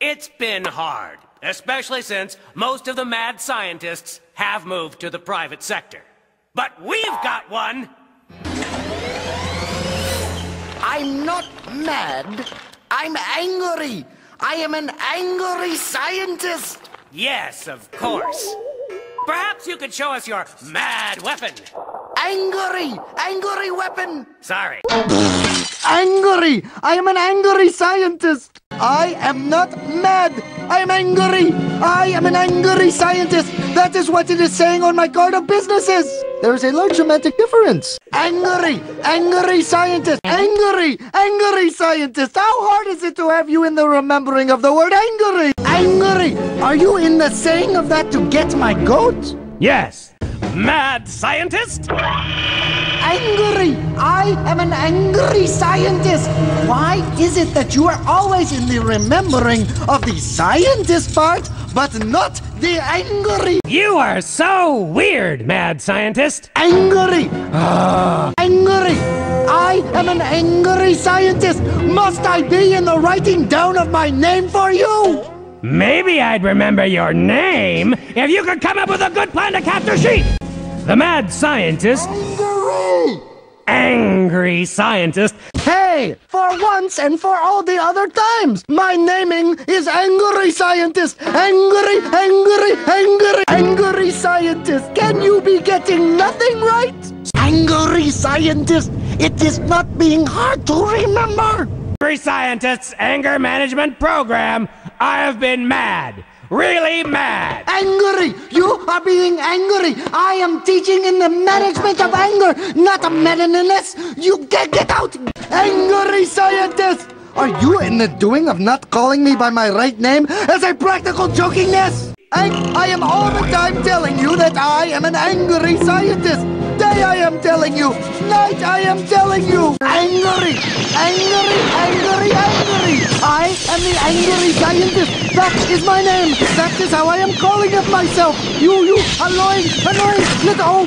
It's been hard, especially since most of the mad scientists have moved to the private sector. But we've got one! I'm not mad. I'm angry. I am an angry scientist. Yes, of course. Perhaps you could show us your mad weapon. Angry! Angry weapon! Sorry. Angry! I am an angry scientist! I am not mad! I am angry! I am an angry scientist! That is what it is saying on my card of businesses! There is a large semantic difference. Angry! Angry scientist! Angry! Angry scientist! How hard is it to have you in the remembering of the word angry? Angry! Are you in the saying of that to get my goat? Yes. Mad scientist? angry. I am an angry scientist. Why is it that you are always in the remembering of the scientist part, but not the angry? You are so weird, mad scientist. Angry. Ah. angry. I am an angry scientist. Must I be in the writing down of my name for you? Maybe I'd remember your name if you could come up with a good plan to capture sheep. The mad scientist angry Angry scientist. Hey, for once and for all the other times, my naming is Angry Scientist. Angry, angry, angry, angry scientist. Can you be getting nothing right? Angry Scientist. It is not being hard to remember. Angry Scientist's anger management program. I have been mad really mad. Angry! You are being angry! I am teaching in the management of anger, not a madness! You get, get out! Angry scientist! Are you in the doing of not calling me by my right name as a practical jokingness? I, I am all the time telling you that I am an angry scientist! Day I am telling you! Night I am telling you! Angry! Angry! Angry! Angry! I am the angry scientist! That is my name! That is how I am calling of myself! You, you, annoying, annoying, little...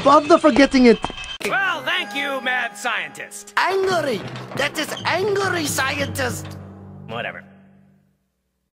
Above the forgetting it. Well, thank you, mad scientist. Angry! That is angry scientist! Whatever.